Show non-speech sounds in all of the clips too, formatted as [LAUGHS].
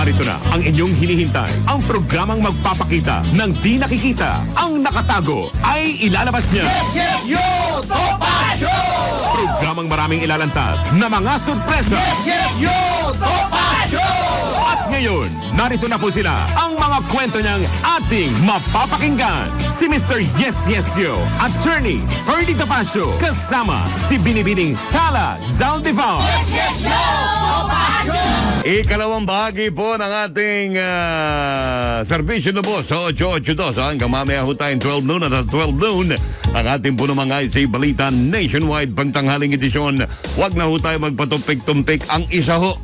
Narito na ang inyong hinihintay. Ang programang magpapakita ng di nakikita. Ang nakatago ay ilalabas niya. Yes, yo! Topa Show! Programang maraming ilalantad na mga sorpresa. Yes, yo! Topa Show! At ngayon, narito na po sila ang mga kwento niyang ating mapapakinggan. Si Mr. Yes Yes Yo, Attorney Ferdy Tapasio, kasama si Binibining Tala Zaldivar. Yes, yo! Topa Show! Ikalawang bahagi po ng ating uh, serbisyo na po sa 882 hanggang mamaya ho tayong 12 noon at 12 noon ang ating po naman ay sa Balita Nationwide pangtanghaling edisyon. Huwag na ho tayo magpatumpik-tumpik ang isa ho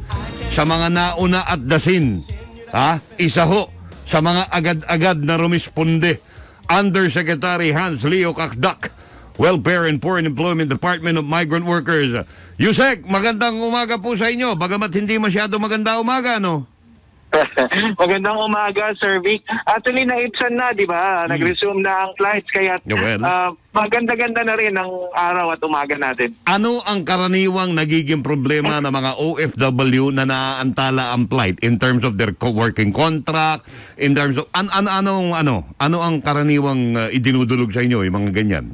sa mga nauna at dasin. Ha? Isa ho sa mga agad-agad na rumisponde. Undersecretary Hans Leo Kakdak Welfare and Foreign Employment Department of Migrant Workers. Yusek, magandang umaga po sa inyo. Bagamat hindi masyado maganda umaga, no? [LAUGHS] Magandang umaga, Sir Vic. Actually, naibsan na, di ba? Nag-resume na ang flights, kaya well. ah, maganda-ganda na rin ang araw at umaga natin. Ano ang karaniwang nagiging problema ng mga OFW na naaantala ang flight in terms of their co- working contract, in terms of an, an, anong ano, ano ang karaniwang uh, idinudulog sa inyo, yung mga ganyan?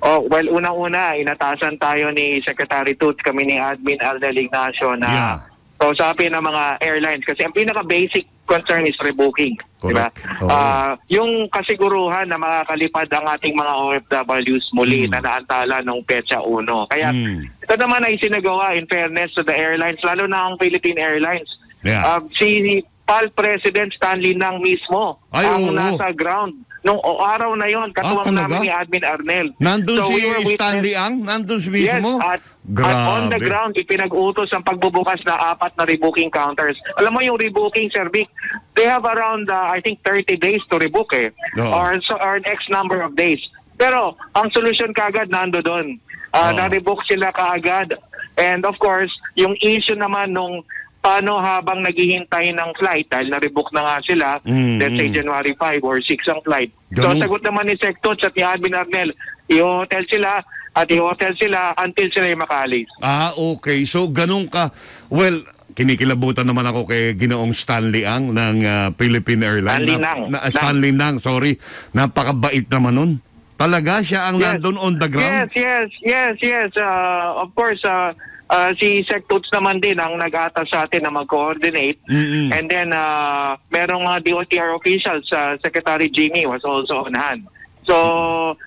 Oh, well, unang-una, inatasan tayo ni Secretary Toots, kami ni Admin Alnel Ignacio na Yeah. Kausapin ng mga airlines kasi ang pinaka-basic concern is rebooking. Di ba? Oo. Ah, yung kasiguruhan na makakalipad ang ating mga OFWs muli Mm. na naantala nung petsa 1. Kaya Mm. ito naman ay sinagawa in fairness to the airlines, lalo na ang Philippine Airlines. Yeah. Ah, si PAL President Stanley Nang mismo Ay, ang oo. nasa ground nung araw na yon katuwang Ah, namin ni Admin Arnel. Nandun So, si we Stanley Ang? Nandun si Yes, mismo? at, at on the ground, ipinag-utos ang pagbubukas na apat na rebooking counters. Alam mo yung rebooking, Sir Vic, they have around, uh, I think, 30 days to rebook eh. Oo. Or, so, or an X number of days. Pero, ang solusyon kagad nando doon. Uh, Oo. Na-rebook sila kaagad. And of course, yung issue naman nung paano habang naghihintay ng flight dahil na-rebook na nga sila, Mm, let's say. January 5 or 6 ang flight. Ganun. So sagot naman ni Sectots at ni Admin Arnel, i-hotel sila at i-hotel sila until sila ay makalis. Ah, okay. So, ganun ka. Well, kinikilabutan naman ako kay Ginoong Stanley Ang ng ah, Philippine Airlines. Stanley Na- Nang. na- ah, Stanley Nang, sorry. Napakabait naman nun. Talaga siya ang Yes. nandun on the ground? Yes, yes, yes, yes. Uh, of course, uh, uh, si Sectots naman din ang nag-atas sa atin na mag-coordinate. Mm-mm. And then, uh, merong mga DOTR officials, uh, Secretary Jimmy was also on hand. So,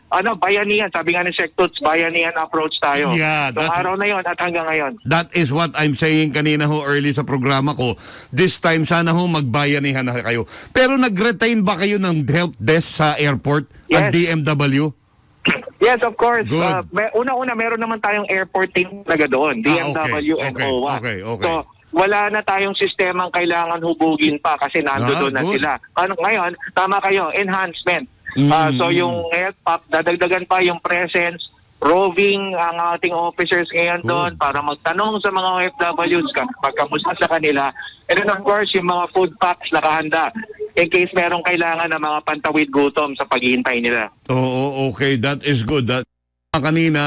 ano, bayanihan, sabi nga ni Sectots, bayanihan approach tayo. Yeah, so, araw na yon at hanggang ngayon. That is what I'm saying kanina ho early sa programa ko. This time sana ho magbayanihan na kayo. Pero nag-retain ba kayo ng help desk sa airport at Yes. DMW? Yes, of course. Good. Uh, may- una-una, meron naman tayong airport team talaga doon, Ah, DMW okay, and okay, OWA. okay, okay. So, wala na tayong sistemang kailangan hubugin pa kasi nando Ah, na good. sila. Ano, ngayon, tama kayo, enhancement. Mm. Ah, so, yung pack, dadagdagan pa yung presence, roving ang ating officers ngayon doon para magtanong sa mga OFWs ka, pagkamusta sa kanila. And then of course, yung mga food packs nakahanda in case merong kailangan ng mga pantawid gutom sa paghihintay nila. Oo, okay. That is good. That kanina,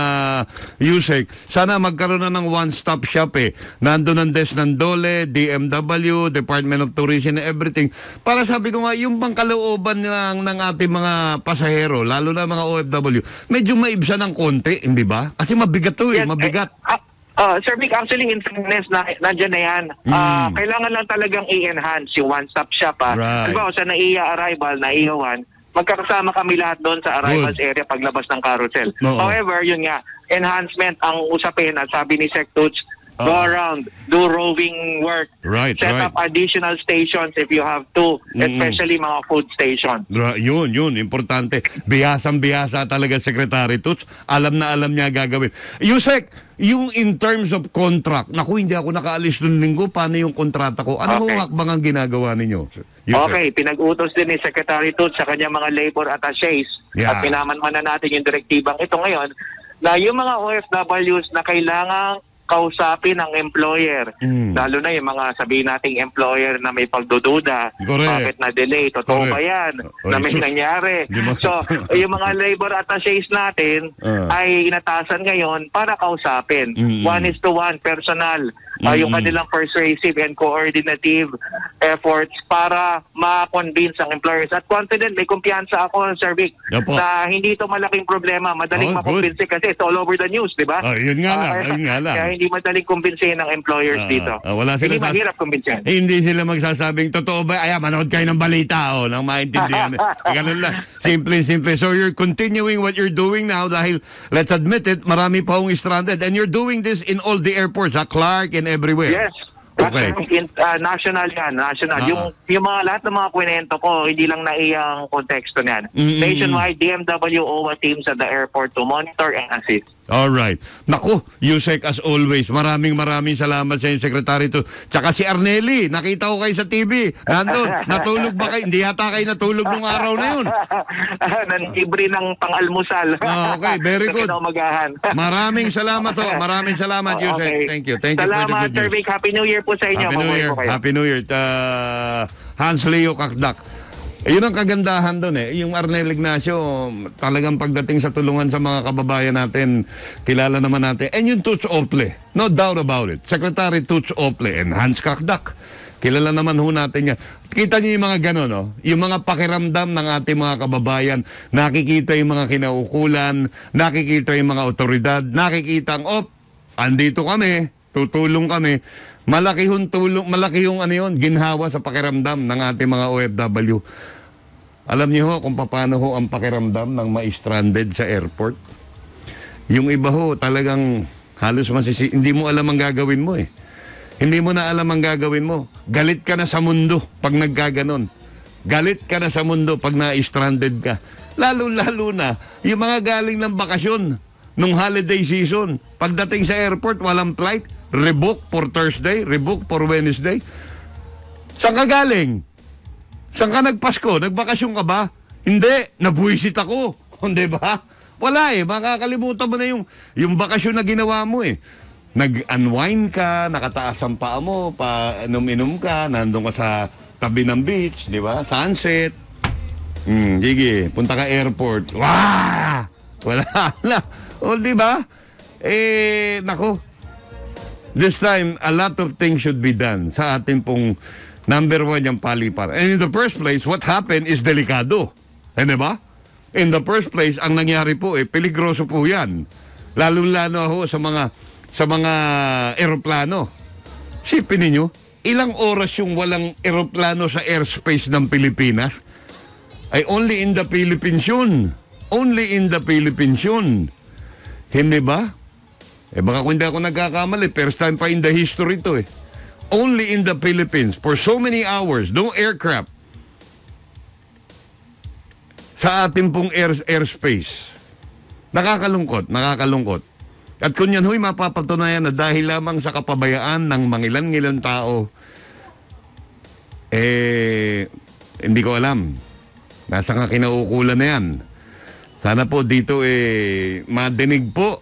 Yusek, sana magkaroon na ng one-stop shop eh. Nandun ang desk ng DOLE, DMW, Department of Tourism and everything. Para sabi ko nga, yung bang kalooban ng, ng ating mga pasahero, lalo na mga OFW, medyo maibsa ng konti, hindi ba? Kasi mabigat to eh, Yes, mabigat. eh, ah, ah, Sir Vic, actually, in fairness, na, nandyan na yan. Ah, Mm. kailangan lang talagang i-enhance yung one-stop shop. Ah. Right. Diba, sa NAIA arrival, NAIA 1, magkakasama kami lahat doon sa arrivals area paglabas ng carousel. Oo. However, yun nga, enhancement ang usapin at sabi ni Sec Tuts, go Oo. around, do roving work, Right, set right. up additional stations if you have to, especially mga food stations. Ra- Yun, yun, importante. Biyasang-biyasa talaga Secretary Tuts. Alam na alam niya gagawin. Yusek, yung in terms of contract, naku, hindi ako nakaalis noong linggo, paano yung kontrata ko? Ano Okay. hakbang ang ginagawa ninyo? Yusek? Okay, pinag-utos din ni Secretary Tut sa kanyang mga labor attaches Yeah. at pinamanmanan natin yung direktibang ito ngayon na yung mga OFWs na kailangang kausapin ng employer, Mm. lalo na yung mga sabihin nating employer na may pagdududa, Correct. bakit na delay, totoo Correct. ba yan, Oy, na may sus. nangyari. So, yung mga labor attaches natin Ah. ay inatasan ngayon para kausapin. Mm. One is to one, personal. uh, yung Mm. kanilang persuasive and coordinative efforts para ma-convince ang employers. At confident, may kumpiyansa ako, Sir Vic, Opo. na hindi ito malaking problema. Madaling Oh, makumbinsi kasi it's all over the news, di ba? Oh, yun nga lang, Ah, yun nga lang. Hindi madaling kumbinsihin ng employers Ah, dito. ah, wala hindi silang sas- mahirap kumbinsihin. Eh, hindi sila magsasabing, totoo ba? Ay, manood kayo ng balita, o, nang maintindihan. [LAUGHS] Eh, Ganun lang. Simple, simple. So, you're continuing what you're doing now dahil, let's admit it, marami pa hong stranded. And you're doing this in all the airports, ha? Clark and everywhere. Yes. Okay. In, ah, national yan, national. Ah. Yung, yung mga lahat ng mga kwento ko, hindi lang naiyang konteksto niyan. Mm-mm. Nationwide, DMW OWA teams at the airport to monitor and assist. All right. Naku, Yusek as always. Maraming maraming salamat sa inyo, Secretary. To. Tsaka si Arnelli, nakita ko kayo sa TV. Nandun, [LAUGHS] natulog ba kayo? Hindi yata kayo natulog nung araw na yun. [LAUGHS] Nanlibre ng pang-almusal. Ah, okay, very [LAUGHS] good. Maraming salamat ho. Maraming salamat, Oh, Yusek. okay. Thank you. Thank you for the Salamat, good Sir news. Vic. Happy New Year po sa inyo. Happy New Year. Happy New Year. Uh, Hans Leo Kakdak. Eh, ang kagandahan doon eh. Yung Arnel Ignacio, talagang pagdating sa tulungan sa mga kababayan natin, kilala naman natin. And yung Toots Ople, no doubt about it. Secretary Toots Ople and Hans Kakdak. Kilala naman ho natin yan. Kita niyo yung mga gano'n, no? Yung mga pakiramdam ng ating mga kababayan, nakikita yung mga kinaukulan, nakikita yung mga otoridad, nakikita ang, op, andito kami, tutulong kami. Malaki yung tulong, malaki yung ano yun, ginhawa sa pakiramdam ng ating mga OFW. Alam niyo ho kung paano ho ang pakiramdam ng ma-stranded sa airport? Yung iba ho, talagang halos masisi... Hindi mo alam ang gagawin mo eh. Hindi mo na alam ang gagawin mo. Galit ka na sa mundo pag naggaganon. Galit ka na sa mundo pag na-stranded ka. Lalo-lalo na, yung mga galing ng bakasyon nung holiday season. Pagdating sa airport, walang flight. Rebook for Thursday, rebook for Wednesday. Saan ka galing? Saan ka nagpasko? Nagbakasyon ka ba? Hindi, nabuisit ako. [LAUGHS] Hindi ba? Wala eh, makakalimutan mo na yung, yung bakasyon na ginawa mo eh. Nag-unwind ka, nakataas ang paa mo, pa inom-inom ka, nandun ka sa tabi ng beach, di ba? Sunset. Hmm, sige, punta ka airport. Wah! Wala [LAUGHS] na. O, di ba? Eh, nako. This time, a lot of things should be done sa ating pong number one yung palipar. And in the first place, what happened is delikado. Eh, di ba? In the first place, ang nangyari po, eh, peligroso po yan. Lalo-lalo ho sa mga sa mga eroplano. Sipin ninyo, ilang oras yung walang eroplano sa airspace ng Pilipinas? Ay only in the Philippines yun. Only in the Philippines yun. Hindi ba? Eh baka kung hindi ako nagkakamali, first time pa in the history to eh. Only in the Philippines for so many hours, no aircraft sa ating pong air, airspace. Nakakalungkot, nakakalungkot. At kung yan huy mapapatunayan na dahil lamang sa kapabayaan ng mangilan-ngilan tao, eh, hindi ko alam. Nasa nga kinaukulan na yan. Sana po dito eh, madinig po,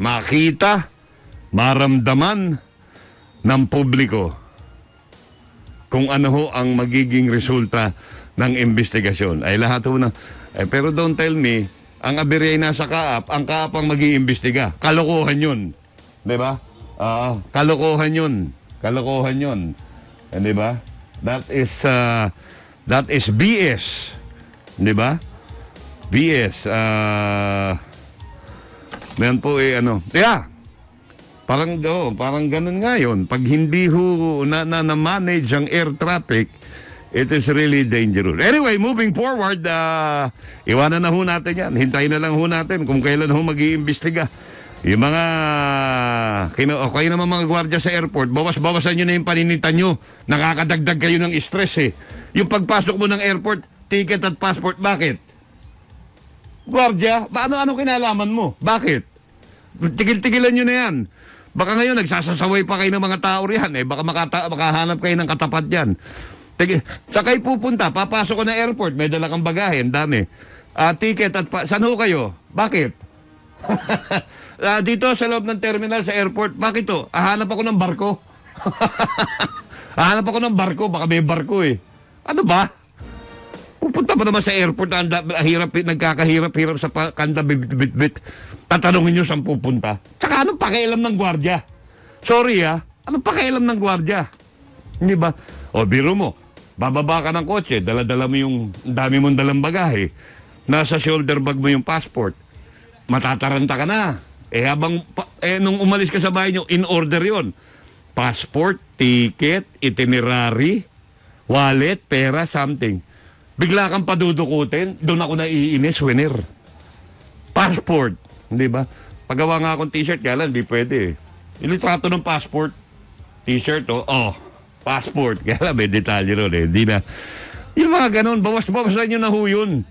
makita, maramdaman ng publiko kung ano ho ang magiging resulta ng investigasyon. Ay lahat ho na. Eh, pero don't tell me, ang aberya ay nasa kaap, ang kaap ang mag-iimbestiga. Kalokohan yun. Di ba? Ah, kalokohan yun. Kalokohan yun. Eh, di ba? That is, uh, that is BS. Di ba? BS. Uh, yan po eh, ano. Yeah. Parang, oh, parang ganun nga yun. Pag hindi ho na, na, na manage ang air traffic, it is really dangerous. Anyway, moving forward, uh, iwanan na ho natin yan. Hintayin na lang ho natin kung kailan ho mag iimbestiga Yung mga, kino, o kayo naman mga gwardiya sa airport, bawas-bawasan nyo na yung paninitan nyo. Nakakadagdag kayo ng stress eh. Yung pagpasok mo ng airport, ticket at passport, bakit? Gwardiya, ba, ano-ano kinalaman mo? Bakit? Tigil-tigilan nyo na yan. Baka ngayon nagsasasaway pa kayo ng mga tao riyan eh. Baka makata- makahanap kayo ng katapat yan. Tige, sakay pupunta, papasok ko na airport, may dala kang bagahe, ang dami. Ah, ticket at pa- saan ho kayo? Bakit? [LAUGHS] Ah, dito sa loob ng terminal sa airport, bakit to? Hahanap ako ng barko. [LAUGHS] Hahanap ako ng barko, baka may barko eh. Ano ba? Pupunta ba naman sa airport, ang hirap, nagkakahirap-hirap sa kanda bit-bit-bit. Tatanungin nyo saan pupunta. Tsaka anong pakialam ng gwardya? Sorry ah, Anong pakialam ng gwardya? Hindi ba? O biro mo, bababa ka ng kotse, dala-dala mo yung dami mong dalang bagahe, nasa shoulder bag mo yung passport, matataranta ka na. Eh habang, eh nung umalis ka sa bahay nyo, in order yon Passport, ticket, itinerary, wallet, pera, something. Bigla kang padudukutin, doon ako naiinis, winner. Passport, hindi ba? Pagawa nga akong t-shirt, kaya lang, di pwede eh. Ilitrato ng passport, t-shirt, oh, oh, passport. Kaya lang, may detalye ron eh. Hindi na. Yung mga ganun, bawas-bawasan nyo na ho yun.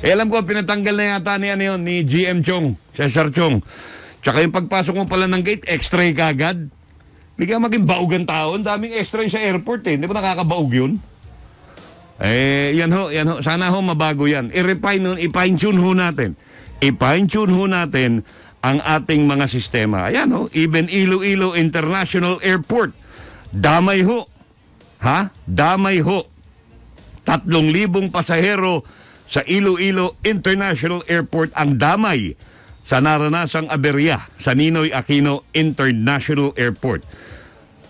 Eh, alam ko, pinatanggal na yata ni, ano yun, ni GM Chong, Cesar Chong. Tsaka yung pagpasok mo pala ng gate, extra kagad. Hindi ka maging baugan tao. Ang daming extra sa airport eh. Hindi ba nakakabaog yun? Eh, yan ho, yan ho. Sana ho mabago yan. I-refine nun, i-fine-tune ho natin. I-fine-tune ho natin ang ating mga sistema. Ayan ho, even Iloilo International Airport. Damay ho. Ha? Damay ho. Tatlong libong pasahero sa Iloilo International Airport ang damay sa naranasang aberya sa Ninoy Aquino International Airport.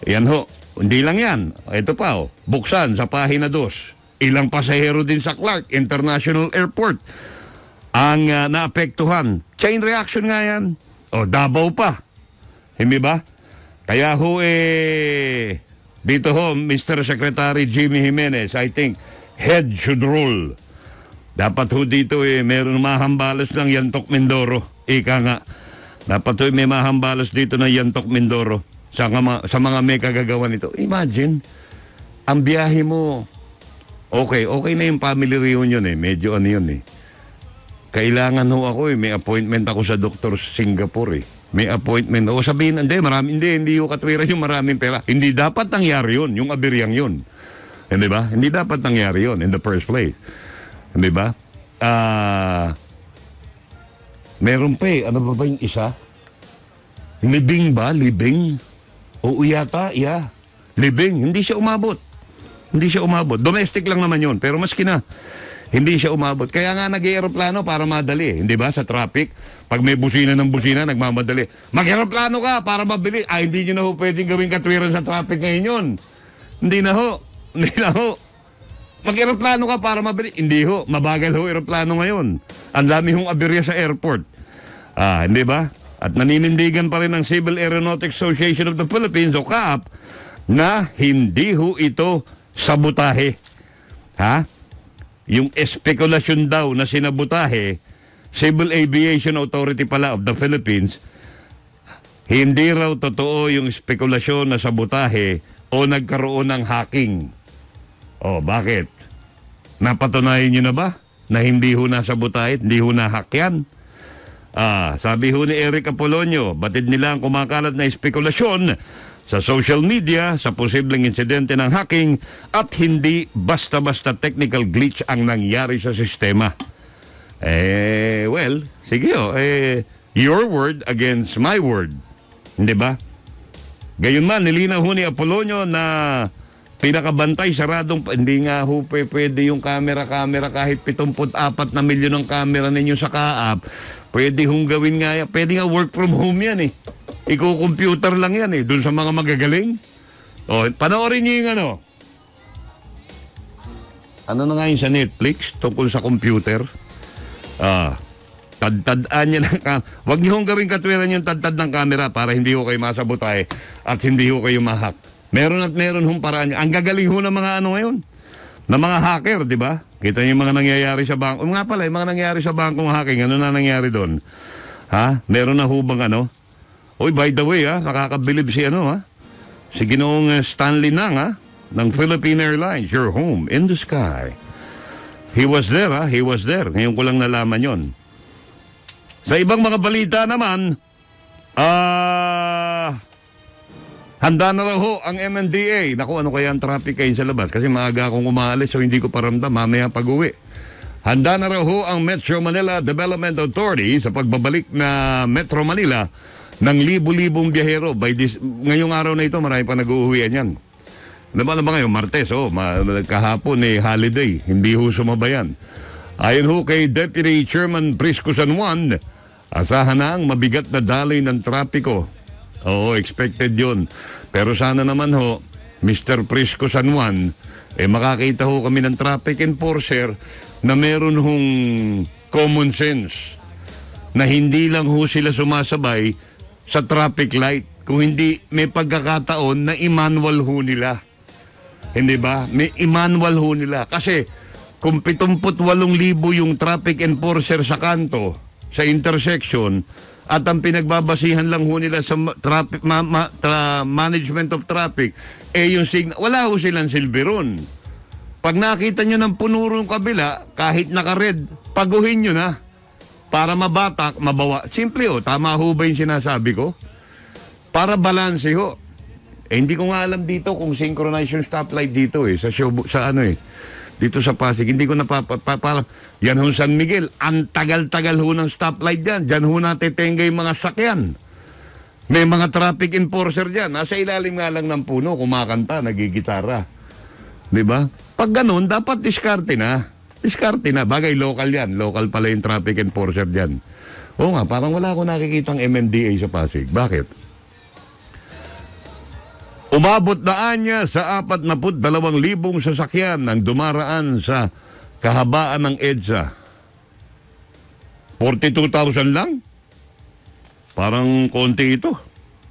Yan ho. Hindi lang yan. Ito pa oh. Buksan sa pahina 2. Ilang pasahero din sa Clark International Airport ang ah, naapektuhan. Chain reaction nga yan. O, Davao pa. Hindi ba? Kaya ho eh, dito ho, Mr. Secretary Jimmy Jimenez, I think, head should roll. Dapat ho dito eh, meron mahambalos ng Yantok Mindoro. Ika nga. Dapat ho eh, may mahambalos dito ng Yantok Mindoro sa, sa mga may kagagawa nito. Imagine, ang biyahe mo, okay, okay na yung family reunion eh. Medyo ano yun eh. Kailangan ho ako eh. May appointment ako sa doktor sa Singapore eh. May appointment. O sabihin, hindi, marami, hindi, hindi yung katwiran yung maraming pera. Hindi dapat nangyari yun, yung abiryang yun. Hindi ba? Hindi dapat nangyari yun in the first place. Hindi ba? Ah... meron pa eh. Ano ba ba yung isa? Libing ba? Libing? Oo yata, yeah. Libing. Hindi siya umabot. Hindi siya umabot. Domestic lang naman yun. Pero maski na, hindi siya umabot. Kaya nga nag-aeroplano para madali. Hindi ba? Sa traffic, pag may busina ng busina, nagmamadali. Mag-aeroplano ka para mabili. Ah, hindi nyo na ho pwedeng gawing katwiran sa traffic ngayon yun. Hindi na ho. Hindi na ho. Mag-aeroplano ka para mabili. Hindi ho. Mabagal ho aeroplano ngayon. Ang dami hong aberya sa airport. Ah, hindi ba? At naninindigan pa rin ng Civil Aeronautics Association of the Philippines o CAAP na hindi ho ito sabutahe. Ha? Yung espekulasyon daw na sinabutahe, Civil Aviation Authority pala of the Philippines, hindi raw totoo yung spekulasyon na sabotahe o nagkaroon ng hacking. O, bakit? Napatunayan nyo na ba na hindi ho nasabotahe, hindi ho na-hack yan? Ah, sabi ho ni Eric Apolonio, batid nila ang kumakalat na espekulasyon sa social media sa posibleng insidente ng hacking at hindi basta-basta technical glitch ang nangyari sa sistema. Eh, well, sige oh, eh, your word against my word. Hindi ba? Gayon man, nilinaw ho ni Apolonio na pinakabantay, saradong, hindi nga ho pwede yung camera-camera kahit 74 na milyon ang camera ninyo sa kaap. Pwede hong gawin nga, pwede nga work from home yan eh. Iko-computer lang yan eh, dun sa mga magagaling. O, panoorin niyo yung ano. Ano na nga yun sa Netflix tungkol sa computer? Ah, tad-tadaan niya ng kam- Huwag niyo hong gawing katwiran yung tad-tad ng camera para hindi ho kayo masabotay at hindi ho kayo mahak. Meron at meron hong paraan. Ang gagaling ho ng mga ano ngayon. Ng mga hacker, di ba? Kita niyo yung mga nangyayari sa bangko. Nga pala, yung mga nangyayari sa bangkong hacking, ano na nangyari doon? Ha? Meron na hubang ano? Oy, by the way, ha? Nakakabilib si ano, ha? Si Ginoong uh, Stanley Nang, ha? Ng Philippine Airlines, your home in the sky. He was there, ha? He was there. Ngayon ko lang nalaman yon. Sa ibang mga balita naman, ah... handa na raw ho ang MNDA. Naku, ano kaya ang traffic kayo sa labas? Kasi maaga akong umaalis so hindi ko paramdam mamaya pag-uwi. Handa na raw ho ang Metro Manila Development Authority sa pagbabalik na Metro Manila ng libu-libong biyahero. By this, ngayong araw na ito, marami pa nag-uuwian yan. Ano ba, ano ba ngayon? Martes, oh, ma- kahapon eh, holiday. Hindi ho sumabayan. Ayon ho kay Deputy Chairman Prisco San Juan, asahan na ang mabigat na daloy ng trapiko Oo, expected yun. Pero sana naman ho, Mr. Prisco San Juan, eh makakita ho kami ng traffic enforcer na meron hong common sense na hindi lang ho sila sumasabay sa traffic light. Kung hindi, may pagkakataon na i-manual ho nila. Hindi ba? May i-manual ho nila. Kasi kung 78,000 yung traffic enforcer sa kanto, sa intersection, at ang pinagbabasihan lang ho nila sa traffic, ma- ma- tra- management of traffic, eh yung signal, wala ho silang silveron. Pag nakita nyo ng punuro yung kabila, kahit naka-red, paguhin nyo na. Para mabatak, mabawa. Simple ho, tama ho ba yung sinasabi ko? Para balanse ho. Eh, hindi ko nga alam dito kung synchronize yung stoplight dito eh, sa, show, sa ano eh. Dito sa Pasig, hindi ko napapa... Pa, para, yan ho San Miguel, ang tagal-tagal ho ng stoplight dyan. Dyan ho natitenga yung mga sakyan. May mga traffic enforcer dyan. Nasa ilalim nga lang ng puno, kumakanta, nagigitara. Ba? Pag ganun, dapat diskarte na. Diskarte na. Bagay, local yan. Local pala yung traffic enforcer dyan. Oo nga, parang wala ako nakikitang MMDA sa Pasig. Bakit? Umabot na anya sa 42,000 sasakyan ang dumaraan sa kahabaan ng EDSA. 42,000 lang? Parang konti ito.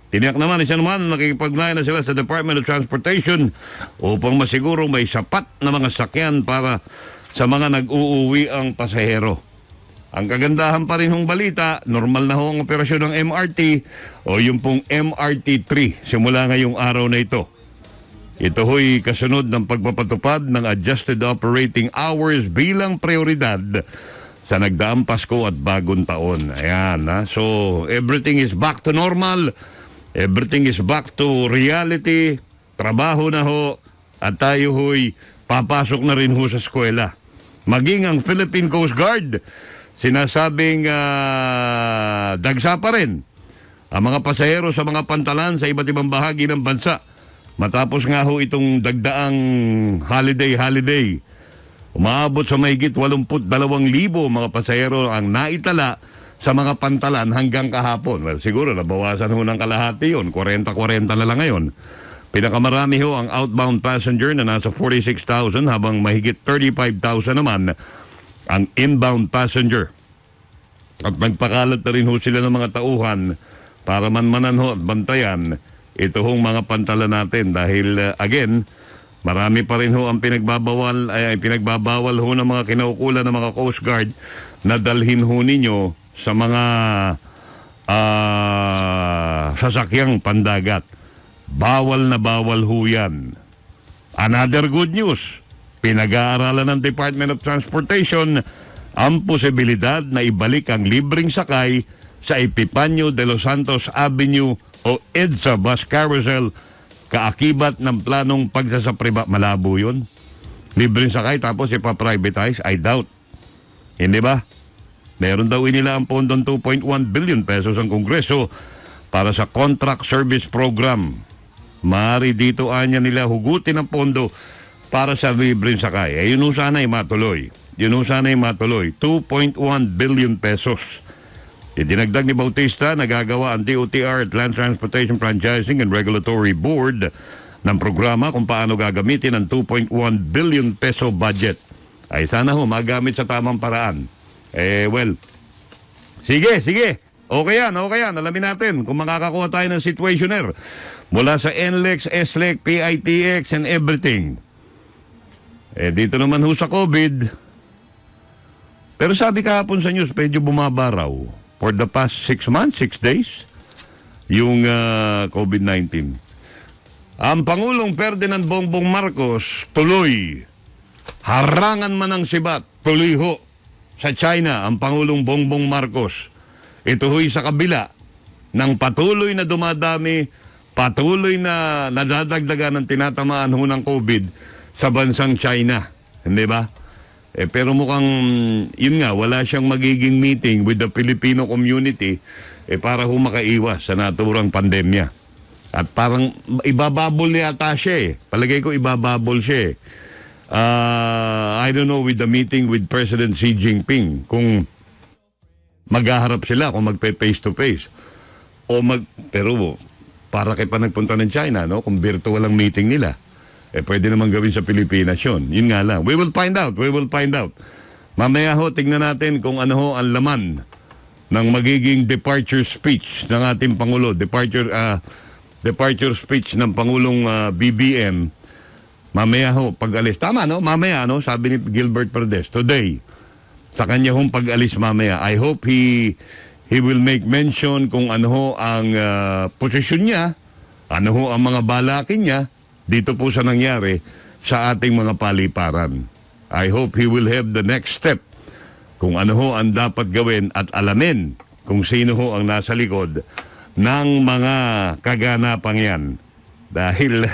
Tiniyak naman, isa naman, nakikipagnayan na sila sa Department of Transportation upang masiguro may sapat na mga sakyan para sa mga nag-uuwi ang pasahero. Ang kagandahan pa rin hong balita, normal na ho ang operasyon ng MRT o yung pong MRT-3 simula ngayong araw na ito. Ito ho'y kasunod ng pagpapatupad ng adjusted operating hours bilang prioridad sa nagdaang Pasko at bagong taon. Ayan, ha? So, everything is back to normal. Everything is back to reality. Trabaho na ho. At tayo ho'y papasok na rin ho sa eskwela. Maging ang Philippine Coast Guard, sinasabing ah, dagsa pa rin ang mga pasahero sa mga pantalan sa iba't ibang bahagi ng bansa. Matapos nga ho itong dagdaang holiday-holiday, umaabot sa mahigit 82,000 mga pasahero ang naitala sa mga pantalan hanggang kahapon. Well, siguro nabawasan ho ng kalahati yun. 40-40 na lang ngayon. Pinakamarami ho ang outbound passenger na nasa 46,000 habang mahigit 35,000 naman ang inbound passenger. At nagpakalat na rin ho sila ng mga tauhan para manmanan ho at bantayan ito hong mga pantala natin dahil uh, again, marami pa rin ho ang pinagbabawal ay, ay pinagbabawal ho ng mga kinaukulan ng mga Coast Guard na dalhin ho ninyo sa mga ah, sasakyang pandagat. Bawal na bawal ho yan. Another good news, pinag-aaralan ng Department of Transportation ang posibilidad na ibalik ang libreng sakay sa Epipanyo de los Santos Avenue o EDSA Bus Carousel kaakibat ng planong pagsasapriba. Malabo yun. Libreng sakay tapos ipa-privatize? I doubt. Hindi ba? Meron daw inila ang pondong 2.1 billion pesos ang Kongreso para sa contract service program. Maaari dito anya nila hugutin ang pondo para sa libreng sakay. Eh, yun ho sana ay matuloy. Yun ho sana ay matuloy. 2.1 billion pesos. Idinagdag ni Bautista, nagagawa ang DOTR at Land Transportation Franchising and Regulatory Board ng programa kung paano gagamitin ang 2.1 billion peso budget. Ay sana ho magamit sa tamang paraan. Eh, well, sige, sige. Okay yan, okay yan. Alamin natin kung makakakuha tayo ng situationer mula sa NLEX, SLEC, PITX, and everything. Eh, dito naman ho sa COVID. Pero sabi kahapon sa news, medyo bumaba raw. For the past six months, six days, yung ah, COVID-19. Ang Pangulong Ferdinand Bongbong Marcos tuloy. Harangan man ang sibat, tuloy ho sa China ang Pangulong Bongbong Marcos. Ito ho'y sa kabila ng patuloy na dumadami, patuloy na nadadagdagan ng tinatamaan ho ng COVID sa bansang China. Hindi ba? Eh, pero mukhang, yun nga, wala siyang magiging meeting with the Filipino community eh, para ho makaiwas sa naturang pandemya. At parang ibababol niya ata siya eh. Palagay ko ibababol siya eh. Ah, I don't know with the meeting with President Xi Jinping kung maghaharap sila kung magpe face to face o mag pero para kay pa nagpunta ng China, no? Kung virtual ang meeting nila. Eh, pwede naman gawin sa Pilipinas yun. Yun nga lang. We will find out. We will find out. Mamaya ho, tingnan natin kung ano ho ang laman ng magiging departure speech ng ating Pangulo. Departure, ah, departure speech ng Pangulong ah, BBM. Mamaya ho, pag-alis. Tama, no? Mamaya, no? Sabi ni Gilbert Perdes, today, sa kanya hong pag-alis mamaya. I hope he he will make mention kung ano ho ang ah, posisyon niya, ano ho ang mga balakin niya dito po sa nangyari sa ating mga paliparan. I hope he will have the next step kung ano ho ang dapat gawin at alamin kung sino ho ang nasa likod ng mga kaganapang yan. [LAUGHS] Dahil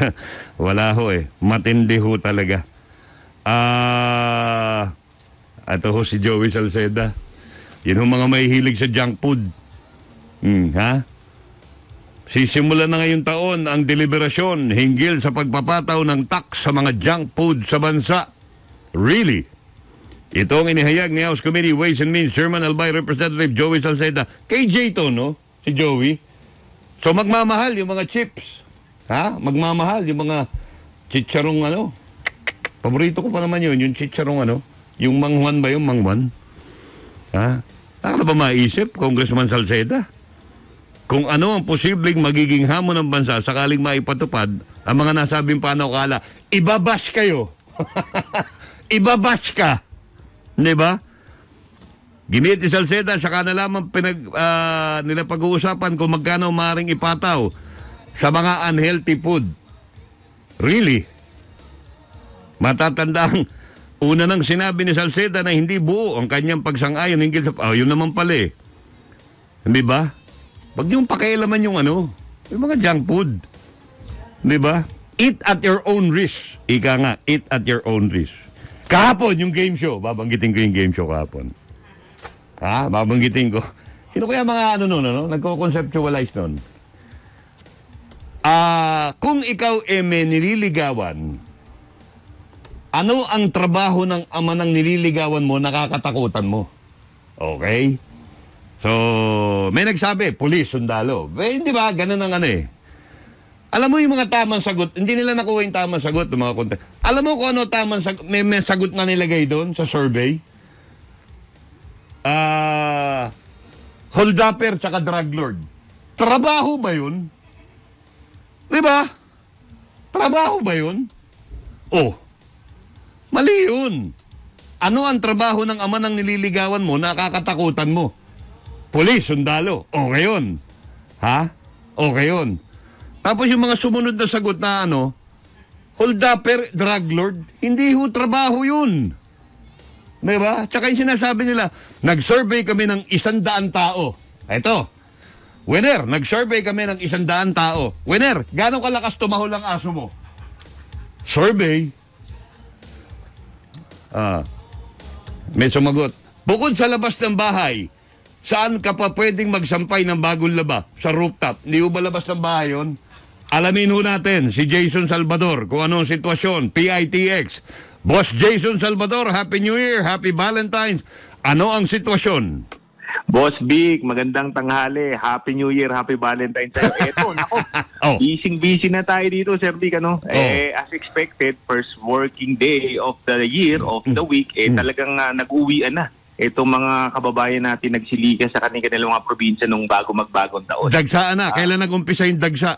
wala ho eh, matindi ho talaga. Ah, ito ho si Joey Salceda. Yun ho mga may hilig sa junk food. Hmm, ha? Sisimula na ngayong taon ang deliberasyon hinggil sa pagpapataw ng tax sa mga junk food sa bansa. Really? Ito ang inihayag ni House Committee Ways and Means Chairman Albay Representative Joey Salceda. KJ to, no? Si Joey. So magmamahal yung mga chips. Ha? Magmamahal yung mga chicharong ano. Paborito ko pa naman yun, yung chicharong ano. Yung mangwan ba yung mangwan? Ha? Nakaka ba maisip, Congressman Salceda? Kung ano ang posibleng magiging hamon ng bansa sakaling maipatupad ang mga nasabing panukala, ibabash kayo. [LAUGHS] ibabash ka. Di ba? Ginit ni Salceda, saka na lamang pinag, ah, nila pag-uusapan kung magkano maring ipataw sa mga unhealthy food. Really? Matatandang una nang sinabi ni Salceda na hindi buo ang kanyang pagsang-ayon hinggil sa... Oh, yun naman pala eh. Hindi ba? Huwag niyong pakialaman yung ano, yung mga junk food. Di ba? Eat at your own risk. Ika nga, eat at your own risk. Kahapon, yung game show. Babanggitin ko yung game show kahapon. Ha? Babanggitin ko. Sino kaya mga ano nun, ano? Nagko-conceptualize nun? Ah, kung ikaw eh may nililigawan, ano ang trabaho ng ama ng nililigawan mo, nakakatakutan mo? Okay? So, may nagsabi, pulis, sundalo. Eh, di ba, ganun ang ano eh. Alam mo yung mga tamang sagot, hindi nila nakuha yung tamang sagot, yung mga konti. Alam mo kung ano tamang sagot, may, may sagot na nilagay doon sa survey? Ah, holdupper tsaka drug lord. Trabaho ba yun? Di ba? Trabaho ba yun? Oh, mali yun. Ano ang trabaho ng ama ng nililigawan mo, nakakatakutan mo? Polis, sundalo. Okay yun. Ha? Okay yun. Tapos yung mga sumunod na sagot na ano, hold upper, drug lord, hindi ho trabaho yun. Diba? Tsaka yung sinasabi nila, nag-survey kami ng isandaan tao. Ito, winner, nag-survey kami ng isandaan tao. Winner, gano'ng kalakas tumahol ang aso mo? Survey. Ah, may sumagot. Bukod sa labas ng bahay, saan ka pa pwedeng magsampay ng bagong laba? Sa rooftop. Hindi ba labas ng bahay yun? Alamin ho natin si Jason Salvador kung ano ang sitwasyon. PITX. Boss Jason Salvador, Happy New Year, Happy Valentine's. Ano ang sitwasyon? Boss Big, magandang tanghali. Happy New Year, Happy Valentine's Day. [LAUGHS] Eto, nako. Oh. Busy-busy na tayo dito, Sir Big, ano? Oh. Eh, as expected, first working day of the year, of the week, eh, Mm. talagang uh, nag-uwian na. Itong mga kababayan natin nagsilika sa kanilang mga probinsya nung bago magbagong taon. Dagsaan na. Kailan nag-umpisa yung dagsa?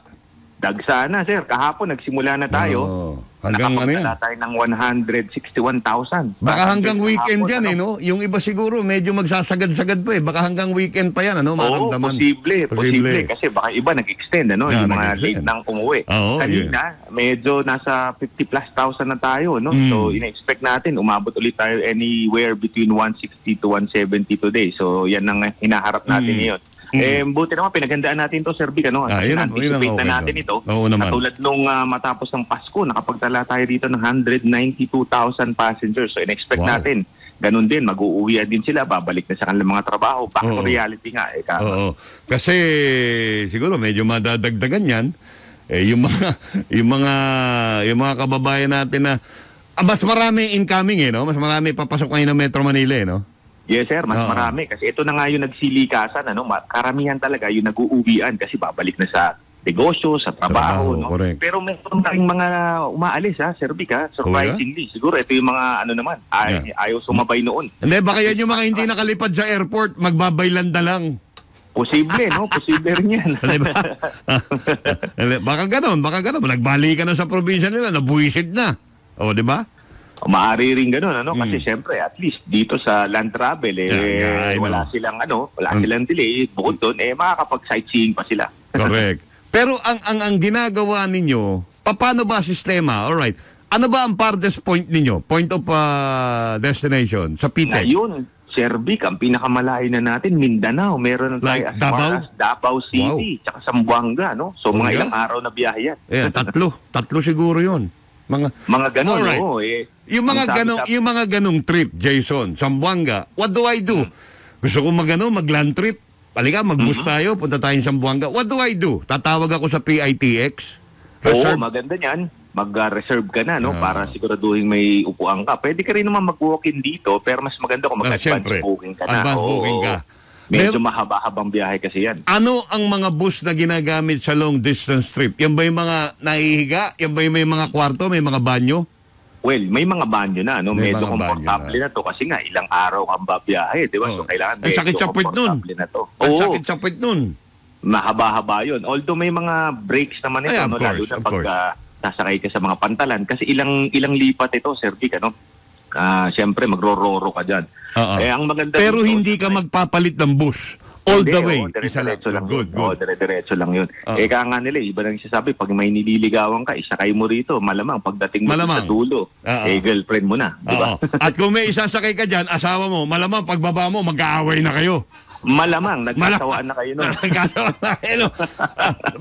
Dagsa na, sir. Kahapon, nagsimula na tayo. Oo. Hanggang ano yan? Tayo ng 161,000. Baka hanggang weekend yan eh, ano? no? Yung iba siguro medyo magsasagad-sagad pa eh. Baka hanggang weekend pa yan, ano? Oo, Maramdaman. posible, posible. Kasi baka iba nag-extend, ano? Yeah, yung mga late nang umuwi. Oo, Kanina, medyo nasa 50 plus thousand na tayo, no? Mm. So, ina-expect natin, umabot ulit tayo anywhere between 160 to 170 today. So, yan ang hinaharap natin Mm. ngayon. Mm. Eh, buti naman, pinagandaan natin to Sir Vic, ano? Ah, yun ang- yun ang anticipate okay na natin doon. ito. Oo naman. Katulad nung ah, matapos ng Pasko, nakapagtala tayo dito ng 192,000 passengers. So, in-expect Wow. natin, ganun din, mag-uuwian din sila, babalik na sa kanilang mga trabaho. Back Oo. to reality nga, eh, kama. Oo. Kasi siguro medyo madadagdagan yan. Eh, yung mga, [LAUGHS] yung mga, yung mga kababayan natin na, ah, mas marami incoming eh, no? Mas marami papasok ngayon ng Metro Manila eh, no? Yes, sir. Mas Oo. marami. Kasi ito na nga yung nagsilikasan. Ano? Ma- Karamihan talaga yung nag-uuwian kasi babalik na sa negosyo, sa trabaho. Trabaho, no? correct. Pero meron tayong mga umaalis, ha, Sir Vic, ha? Surprisingly. Siguro ito yung mga ano naman, ay, ayaw sumabay noon. Hindi, baka yan yung mga hindi nakalipad sa airport, magbabaylan na lang. Posible, no? [LAUGHS] Posible rin yan. Di ba? baka ganon, baka ganon. Nagbali ka na sa probinsya nila, nabuwisid na. O, di ba? Maari rin ganun, ano? Kasi Mm. syempre, at least dito sa land travel, eh, Yeah, yeah, I wala know. silang, ano, wala Mm. silang delay. Bukod doon, eh, makakapag-sightseeing pa sila. [LAUGHS] Correct. Pero ang ang ang ginagawa ninyo, paano ba sistema? All right. Ano ba ang farthest point ninyo? Point of uh, destination sa PTEC? Ngayon, Sir Vic, ang pinakamalayo na natin, Mindanao. Meron na tayo Like as Davao? far as Davao City, tsaka Zamboanga, no? So, Oh, mga yeah? ilang araw na biyahe yan. Ayan, tatlo. [LAUGHS] tatlo siguro yun. Mga, Mga ganun, Alright. oo. Eh, yung mga ganong, sa- yung mga ganong trip, Jason, Sambuanga, what do I do? Gusto ko magano, mag-land trip. Halika, mag-bus Mm-hmm. tayo, punta tayong Sambuanga. What do I do? Tatawag ako sa PITX? Oo, Reserve? maganda niyan. Mag-reserve ka na, no? Ah. Para siguraduhin may upuan ka. Pwede ka rin naman mag-walk-in dito, pero mas maganda kung Ah, mag-advance booking ka na. Advance Oo, booking ka. Medyo mahaba-habang biyahe kasi yan. Ano ang mga bus na ginagamit sa long distance trip? Yan ba yung mga nahihiga? Yan ba yung may mga kwarto, may mga banyo? Well, may mga banyo na, no? May Medyo komportable na. na. to kasi nga ilang araw kang babiyahe, di ba? Oo. So kailangan Ang medyo sakit sa puwit nun. komportable na to. Ang Oo, sakit-sakit nun. mahaba-haba 'yon. Although may mga breaks naman ito, Ay, of no? lalo course, na of pag course. ah, sasakay ka sa mga pantalan kasi ilang ilang lipat ito, Sir Vic, ano? Ah, syempre magro-roro ka diyan. Oo. Eh ang maganda Pero dito, hindi ka magpapalit ng bus. All Hindi, the way. oo, Isa lang. lang. Good, Oo, good. dire-diretso lang yun. Oo. Eh, kaya nga nila, iba nang sasabi, pag may nililigawan ka, isakay mo rito, malamang, pagdating mo Malamang. sa dulo, Oo. eh, girlfriend mo na, di ba? Oo. At kung may isasakay ka dyan, asawa mo, malamang pagbaba mo, mag-aaway na kayo. Malamang, nagkasawaan na kayo nun. [LAUGHS] Nagkasawaan na kayo. no?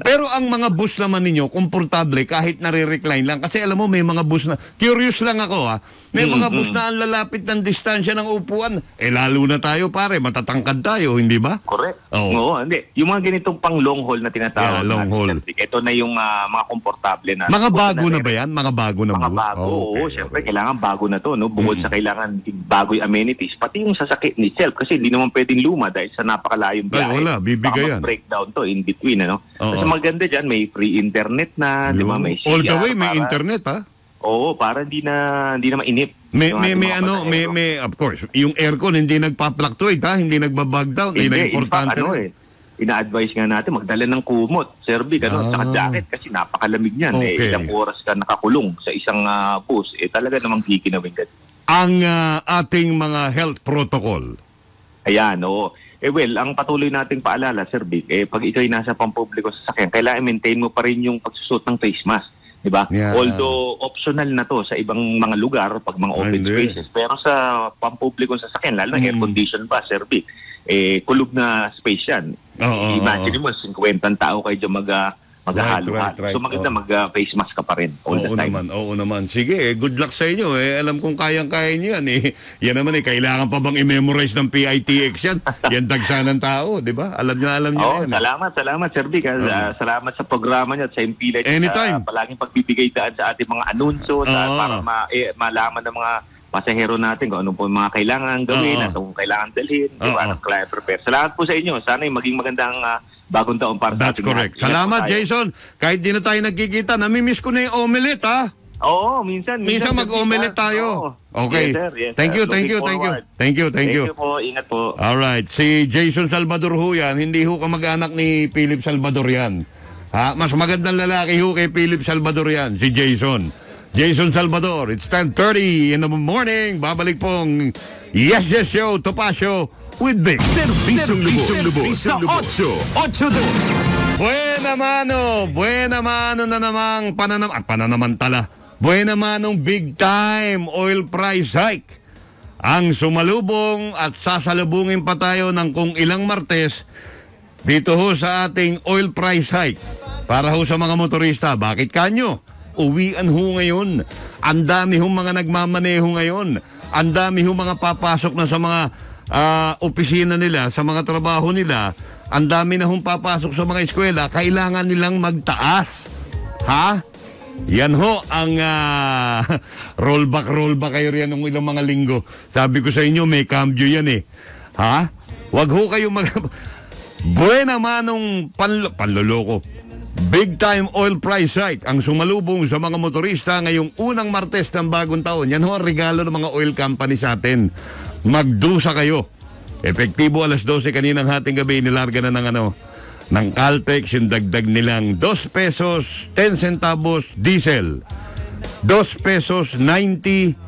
Pero ang mga bus naman ninyo, komportable kahit nare-recline lang. Kasi alam mo, may mga bus na, curious lang ako ha, may Mm, mga bus na ang lalapit ng distansya ng upuan. Eh lalo na tayo pare, matatangkad tayo, hindi ba? Correct. Oo. Oo, hindi. Yung mga ganitong pang long haul na tinatawag Yeah, long haul. Ito na yung ah, mga komportable na. Mga bago na rin. ba yan? Mga bago na Mga bus? bago, Oh, oo. okay, Siyempre, okay. kailangan bago na to, no? Bukod sa kailangan bago yung amenities, pati yung sasakit ni itself. Kasi hindi naman pwedeng luma dahil sa napakalayong biyahe. Ay, wala. Bibigay yan. Breakdown to in between, ano? Oo. Kasi maganda dyan, may free internet na, di ba? May All the CR way, may para- internet ha? Oo, para hindi na, hindi na mainip. May, yung may, ating may mga ano, may, pasahero. may, of course, yung aircon hindi nagpa-fluctuate ha, hindi nagbabag down, hindi na Hindi, in fact, importante. ano eh, ina-advise nga natin magdala ng kumot, Serbic, ano, Ah. saka jacket kasi napakalamig niyan. Okay. Eh, ilang oras ka nakakulong sa isang ah, bus, eh talaga namang kikinawin ka. Ang ah, ating mga health protocol. Ayan, oo. Eh well, ang patuloy nating paalala, Sir Vic, eh pag ikaw'y nasa pampubliko sa sakyan, kailangan maintain mo pa rin yung pagsusot ng face mask. Di ba? Yeah. Although optional na to sa ibang mga lugar, pag mga open Hindi. spaces. Pero sa pampubliko sa sakyan, lalo na Mm. air condition ba, Sir Vic, eh kulog na space yan. Oo, Imagine mo, 50 tao kayo dyan mag, ah, maghahalo Right, right, right. So maganda Oo. mag-face mask ka pa rin all the Oo time. naman, oo naman. Sige, eh, good luck sa inyo. Eh, alam kong kayang-kaya nyo yan. Eh. [LAUGHS] Yan naman eh, kailangan pa bang i-memorize ng PITX yan? [LAUGHS] yan dagsa ng tao, di ba? Alam nyo, alam nyo Oo, yan. eh. salamat, salamat Sir Vic. ah. Oo. Ah, salamat sa programa niyo at sa impila niyo Anytime. sa palaging pagbibigay daan sa ating mga anunsyo sa, Oo. para ma, eh, malaman ng mga pasahero natin kung ano po yung mga kailangan gawin Oo. at kung kailangan dalhin. Di Oo. ba? Ang client prepare. Salamat po sa inyo. Sana maging magandang ah, bagong taon para sa That's ating correct. lahat. Salamat. Jason. Kahit di na tayo nagkikita, namimiss ko na yung omelette, ha? Oo, minsan. Minsan mag-omelette ah. tayo. Oo. Okay. Yes, sir. Yes, Thank sir. you, thank you, thank you. Thank you, thank you. po. Ingat po. Alright, si Jason Salvador ho yan, hindi ho ka mag-anak ni Philip Salvador yan. Ha? Mas magandang lalaki ho kay Philip Salvador yan, si Jason. Jason Salvador, it's 10.30 in the morning. Babalik pong Yes Yes Show, Topacio with Vic. Servisyong lubos sa 8, 8 Buena mano, buena mano na namang pananam at pananamantala. Buena manong big time oil price hike. Ang sumalubong at sasalubungin pa tayo ng kung ilang Martes dito ho sa ating oil price hike. Para ho sa mga motorista, bakit kanyo? Uwian ho ngayon. Ang dami ho mga nagmamaneho ngayon. Ang dami ho mga papasok na sa mga ah, opisina nila, sa mga trabaho nila. Ang dami na hong papasok sa mga eskwela. Kailangan nilang magtaas. Ha? Yan ho ang ah, [LAUGHS] rollback rollback kayo riyan ng ilang mga linggo. Sabi ko sa inyo may cambio yan eh. Ha? Wag ho kayo mag [LAUGHS] Buena manong panlo- panloloko. Big time oil price hike ang sumalubong sa mga motorista ngayong unang Martes ng bagong taon. Yan ho ang regalo ng mga oil company sa atin. Magdusa kayo. Epektibo alas 12 kaninang hating gabi nilarga na ng ano ng Caltex yung dagdag nilang 2 pesos 10 centavos diesel. 2 pesos 90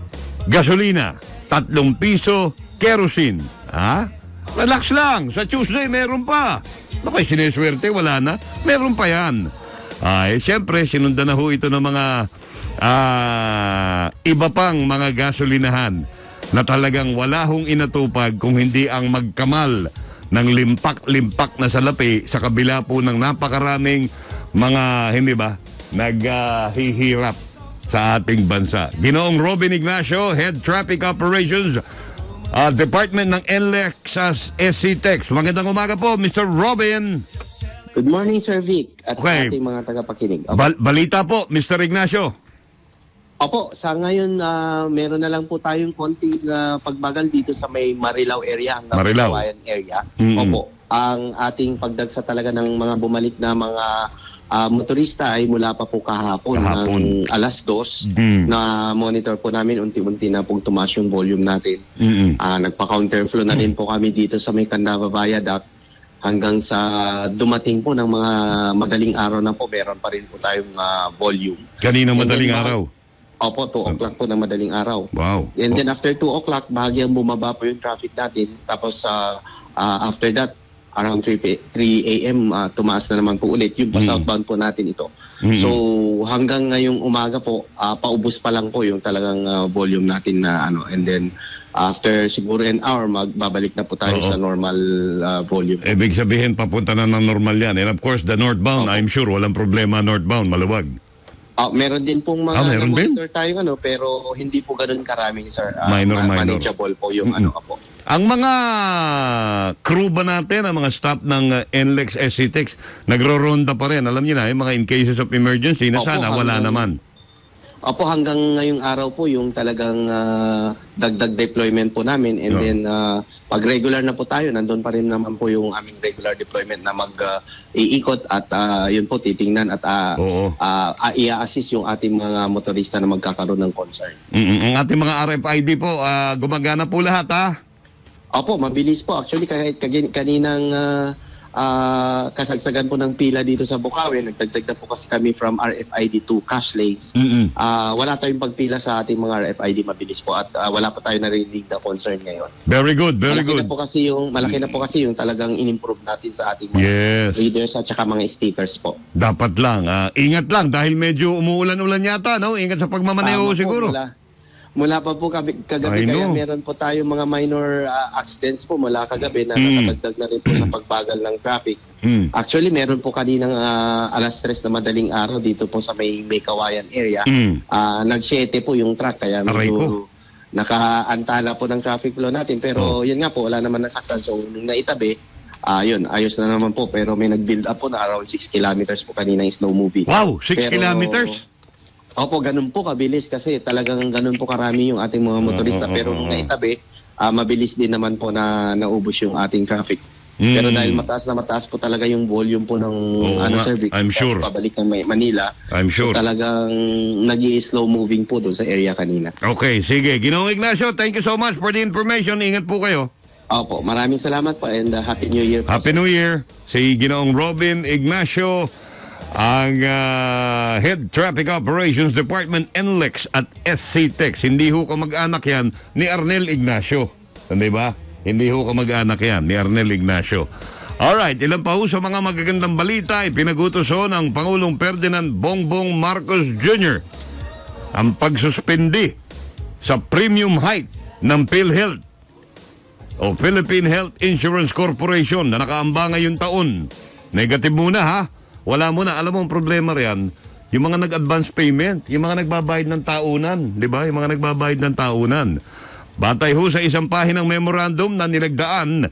gasolina. 3 piso kerosene. Ha? Relax lang. Sa Tuesday meron pa. Nakoy, sineswerte, wala na. Meron pa yan. Ay, siyempre, sinundan na ho ito ng mga ah, iba pang mga gasolinahan na talagang wala hong inatupag kung hindi ang magkamal ng limpak-limpak na salapi sa kabila po ng napakaraming mga, hindi ba, naghihirap sa ating bansa. Ginoong Robin Ignacio, Head Traffic Operations, ah, Department ng NLEX sa SC Tex. Magandang umaga po, Mr. Robin. Good morning, Sir Vic, at Okay. sa ating mga tagapakinig. Opo, Bal- balita po, Mr. Ignacio. Opo, sa ngayon, ah, meron na lang po tayong konting ah, pagbagal dito sa may Marilao area hanggang Marilao. Kawayan area. Mm-mm. Opo, ang ating pagdagsa talaga ng mga bumalik na mga ah, motorista ay mula pa po kahapon, Kahapon. ng alas dos Mm. na monitor po namin unti-unti na pong tumaas yung volume natin. Mm-mm. Ah, nagpa-counterflow na rin po kami dito sa may Candaba Viaduct hanggang sa dumating po ng mga madaling araw na po meron pa rin po tayong ah, volume. Kanina then, madaling mga- araw. Opo, 2 o'clock po ng madaling araw. Wow. And then after 2 o'clock, bahagyang bumaba po yung traffic natin. Tapos sa ah, after that, around 3, p- 3 a.m., ah, tumaas na naman po ulit. Yung pa Mm. southbound po natin ito. Mm. So hanggang ngayong umaga po, ah, paubos pa lang po yung talagang ah, volume natin na ano. And then after siguro an hour, magbabalik na po tayo Oo. sa normal ah, volume. Ibig sabihin, papunta na ng normal yan. And of course, the northbound, I'm sure, walang problema northbound, maluwag. Ah, meron din pong mga Ah, meron din? monitor tayong ano, pero hindi po ganun karami, sir. Ah, Minor, ma- minor. Manageable po yung ano po. Ang mga crew ba natin, ang mga staff ng uh, NLEX SCTEX, nagro-ronda pa rin. Alam niyo na, yung mga in cases of emergency na Opo, sana wala hanggang- naman. Opo, hanggang ngayong araw po yung talagang ah, dagdag deployment po namin and Yeah. then ah, pag regular na po tayo, nandun pa rin naman po yung aming regular deployment na mag-iikot at ah, yun po titingnan at ah, Oo. ah, ah, i-assist yung ating mga motorista na magkakaroon ng concern. Mm-mm. Ang ating mga RFID po, ah, gumagana po lahat ha. Opo, mabilis po. Actually, kahit kagin- kaninang ah, ah, kasagsagan po ng pila dito sa Bukawi, nagdagdag na po kasi kami from RFID to cash lanes. Mm-mm. Ah, wala tayong pagpila sa ating mga RFID mabilis po at ah, wala pa tayo narinig na concern ngayon. Very good, very malaki good. na po kasi yung malaki na po kasi yung talagang in-improve natin sa ating mga Yes. readers at saka mga stickers po. Dapat lang. ah, ingat lang dahil medyo umuulan-ulan yata, no? Ingat sa pagmamaneho Tama po, siguro. Mula, pa po kagabi, kagabi kaya meron po tayo mga minor ah, accidents po mula kagabi na Mm. nakadagdag na rin po sa pagbagal ng traffic. Mm. Actually, meron po kaninang ah, alas 3 na madaling araw dito po sa may, may Kawayan area. Mm. Ah, nag-7 po yung truck kaya medyo nakaantala po ng traffic flow natin. Pero yun nga po, wala naman nasaktan. So, nung naitabi, ah yun, ayos na naman po. Pero may nag-build up po na around 6 kilometers po kanina yung snow movie. Wow, 6 Pero- kilometers? Opo, ganun po kabilis kasi talagang ganun po karami yung ating mga motorista. Oo, oo, Pero nung naitabi, ah, mabilis din naman po na naubos yung ating traffic. Mm. Pero dahil mataas na mataas po talaga yung volume po ng Oo ano sir, Vic, I'm sure. pabalik ng Manila. I'm sure. So talagang nag slow moving po doon sa area kanina. Okay, sige. Ginoong Ignacio, thank you so much for the information. Ingat po kayo. Opo, maraming salamat po and uh, Happy New Year po. Happy New Year. Si Ginoong Robin Ignacio, ang ah, Head Traffic Operations Department NLEX at SC Tex. Hindi ho ka mag-anak yan ni Arnel Ignacio. Hindi ba? Hindi ho ka mag-anak yan ni Arnel Ignacio. Alright, ilan pa ho sa mga magagandang balita ay pinagutos ho ng Pangulong Ferdinand Bongbong Marcos Jr. ang pagsuspindi sa premium hike ng PhilHealth o Philippine Health Insurance Corporation na nakaamba ngayong taon. Negative muna ha. Wala muna. Alam mo ang problema riyan, yung mga nag-advance payment, yung mga nagbabayad ng taunan, di ba? Yung mga nagbabayad ng taunan. Batay ho sa isang pahinang memorandum na nilagdaan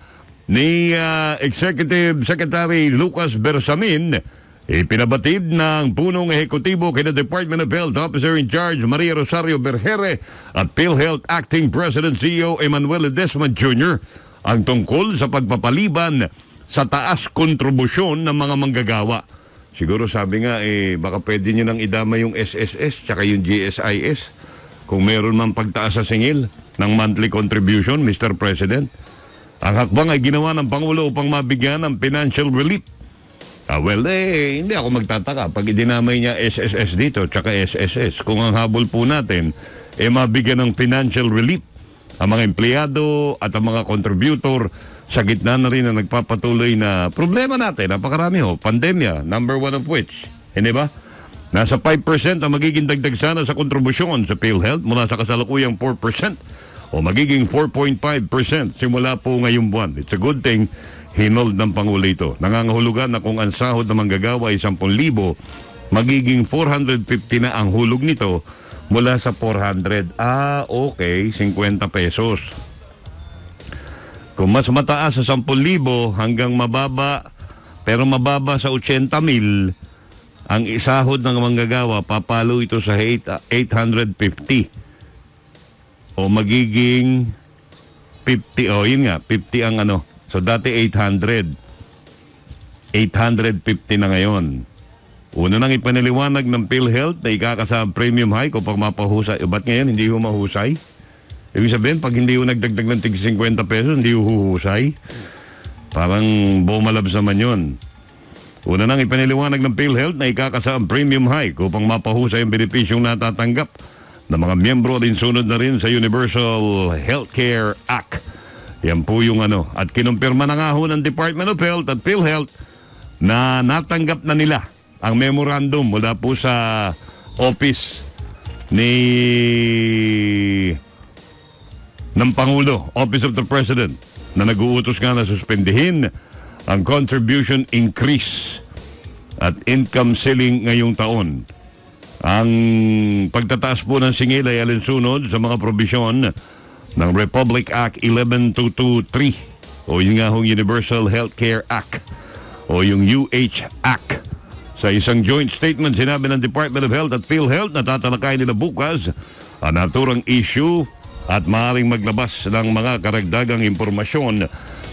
ni ah, Executive Secretary Lucas Bersamin, Ipinabatid ng punong ehekutibo kina Department of Health Officer in Charge Maria Rosario Berjere at PhilHealth Acting President CEO Emmanuel Ledesma Jr. ang tungkol sa pagpapaliban sa taas kontribusyon ng mga manggagawa. Siguro sabi nga, eh, baka pwede nyo nang idama yung SSS tsaka yung GSIS kung meron man pagtaas sa singil ng monthly contribution, Mr. President. Ang hakbang ay ginawa ng Pangulo upang mabigyan ng financial relief. Ah, well, eh, hindi ako magtataka pag idinamay niya SSS dito tsaka SSS. Kung ang habol po natin, eh mabigyan ng financial relief ang mga empleyado at ang mga contributor sa gitna na rin na nagpapatuloy na problema natin. Napakarami ho. Pandemya, number one of which. Hindi ba? Nasa 5% ang magiging dagdag sana sa kontribusyon sa PhilHealth mula sa kasalukuyang 4% o magiging 4.5% simula po ngayong buwan. It's a good thing hinold ng Pangulo ito. Nangangahulugan na kung ang sahod na manggagawa ay 10,000, magiging 450 na ang hulog nito mula sa 400. Ah, okay, 50 pesos. Kung mas mataas sa 10,000 hanggang mababa, pero mababa sa 80 mil, ang isahod ng manggagawa, papalo ito sa 8, 850. O magiging 50, o yun nga, 50 ang ano. So dati 800. 850 na ngayon. Una nang ipaniliwanag ng PhilHealth na ikakasama premium hike upang mapahusay. Eh, ba't ngayon hindi ho mahusay? Ibig sabihin, pag hindi ho nagdagdag ng tig 50 pesos, hindi ho huhusay. Parang bumalabs naman yun. Una nang ipaniliwanag ng PhilHealth na ikakasama premium hike upang mapahusay ang benepisyong natatanggap ng mga miyembro din sunod na rin sa Universal Healthcare Act. Yan po yung ano. At kinumpirma na nga ho ng Department of Health at PhilHealth na natanggap na nila ang memorandum mula po sa office ni ng Pangulo, Office of the President, na nag-uutos nga na suspendihin ang contribution increase at income ceiling ngayong taon. Ang pagtataas po ng singil ay alinsunod sa mga probisyon ng Republic Act 11223 o yung nga hong Universal Healthcare Act o yung UH Act. Sa isang joint statement, sinabi ng Department of Health at PhilHealth na tatalakay nila bukas ang naturang issue at maaaring maglabas ng mga karagdagang impormasyon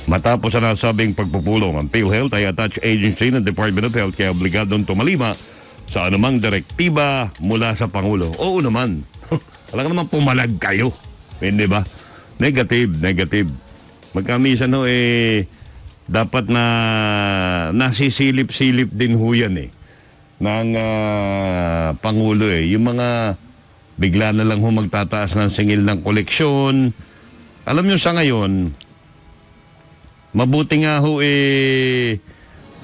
matapos ang nasabing pagpupulong. Ang PhilHealth ay attached agency ng Department of Health kaya obligadong tumalima sa anumang direktiba mula sa Pangulo. Oo naman. [LAUGHS] Alam naman pumalag kayo. Hindi ba? Negative, negative. Magkamisan no eh dapat na nasisilip-silip din ho yan eh ng ah, Pangulo eh. Yung mga bigla na lang ho magtataas ng singil ng koleksyon. Alam nyo sa ngayon, mabuti nga ho eh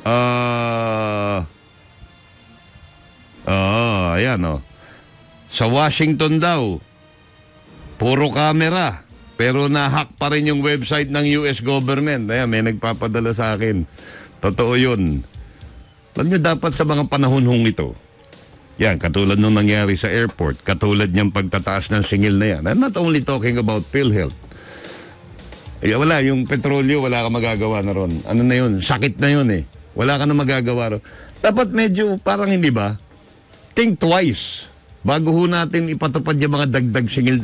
ah Ah, ayan oh. Sa Washington daw, puro camera. Pero nahack pa rin yung website ng US government. Ayan, may nagpapadala sa akin. Totoo yun. Alam nyo, dapat sa mga panahon hong ito, yan, katulad nung nangyari sa airport, katulad niyang pagtataas ng singil na yan. I'm not only talking about PhilHealth. Eh, wala, yung petrolyo, wala ka magagawa na ron. Ano na yun? Sakit na yun eh. Wala ka na magagawa ron. Dapat medyo, parang hindi ba? Think twice. Bago ho natin ipatupad yung mga dagdag singil.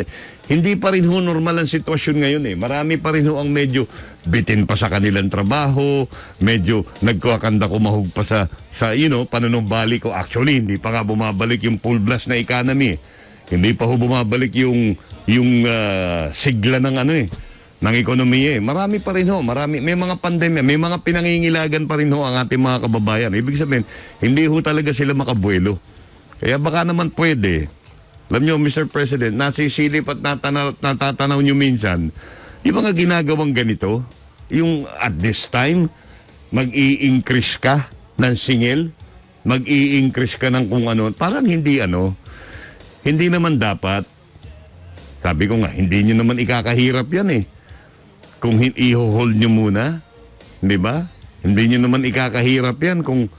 Hindi pa rin ho normal ang sitwasyon ngayon eh. Marami pa rin ho ang medyo bitin pa sa kanilang trabaho, medyo nagkakanda kumahog pa sa, sa you know, panunumbalik ko. Actually, hindi pa nga bumabalik yung full blast na economy. Hindi pa ho bumabalik yung, yung ah, sigla ng ano eh ng ekonomiya eh. Marami pa rin ho, marami, may mga pandemya, may mga pinangingilagan pa rin ho ang ating mga kababayan. Ibig sabihin, hindi ho talaga sila makabuelo. Kaya baka naman pwede, alam nyo, Mr. President, nasisilip at natanaw, natatanaw nyo minsan, yung mga ginagawang ganito, yung at this time, mag-i-increase ka ng singil, mag-i-increase ka ng kung ano, parang hindi ano, hindi naman dapat. Sabi ko nga, hindi nyo naman ikakahirap yan eh. Kung i-hold nyo muna, di ba? Hindi nyo naman ikakahirap yan kung